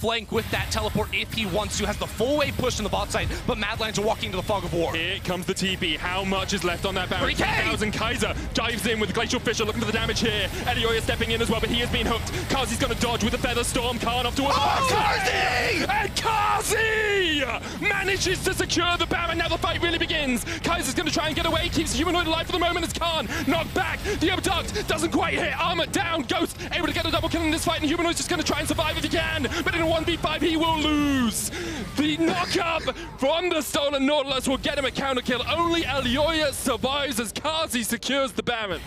flank with that teleport if he wants to. Has the full wave push in the bot side, but Mad Lions are walking into the fog of war. Here comes the TP. How much is left on that Baron? 3K! 2,000 Kaiser dives in with Glacial Fissure looking for the damage here. Elyoya stepping in as well, but he has been hooked. Carzzy's going to dodge with the Feather Storm. Khan off towards Oh, the back. Carzzy! And Carzzy manages to secure the Baron. Now the fight begins. Kaiser's going to try and get away. Keeps Humanoid alive for the moment as Khan knocked back. The abduct doesn't quite hit. Armut down. Ghost able to get a double kill in this fight, and Humanoid's just going to try and survive if he can. But in a 1v5, he will lose. The knock-up from the stolen Nautilus will get him a counter kill. Only Elyoya survives as Carzzy secures the Baron.